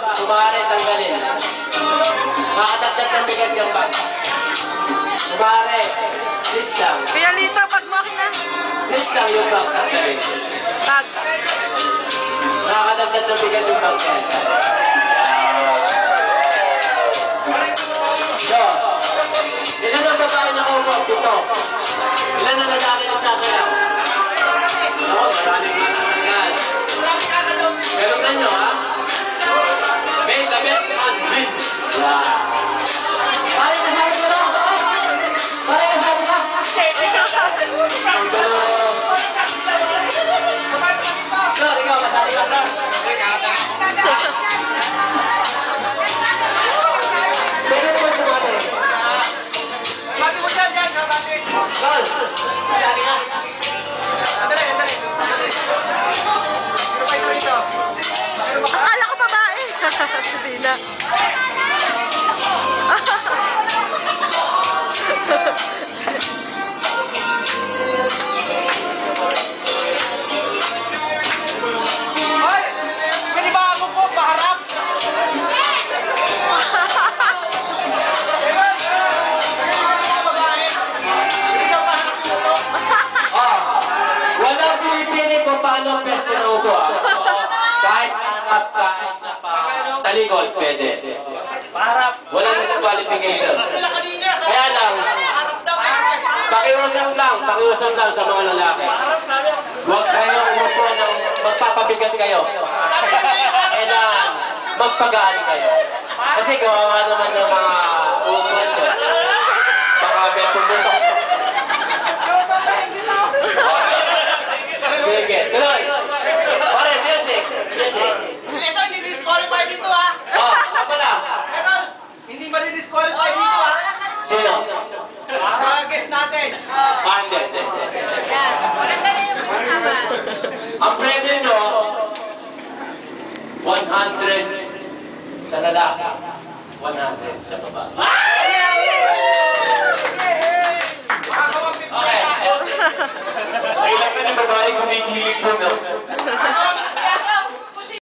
bag. Kumare, tanggalin. Makatagdag ng bigat yung bag. Kumare, please lang. Kuya Lito, pag mo akin na. Please lang yung bag, tanggalin. Bag. Nakakadagdag ng bigat yung bag. So, ilan ang babae na upo? Ito. Ilan ang lalaki na sasayaw? Babae. Sabi Talikod, pwede. Walang disqualification. Kaya lang, pakiusap lang, pakiusap lang sa mga lalaki. Huwag kayo umupo ng magpapabigat kayo. Kailangan magpagaan kayo. Kasi kawawa naman ng mga uupuan nyo. Baka may pumutok. Ah, hindi, hindi, hindi. Ang premyo nyo, 100 sa lalaki, 100 sa babae. Makakawang 50 Okay. ka. Kailan ka ng babae kumikilig po? Makakawang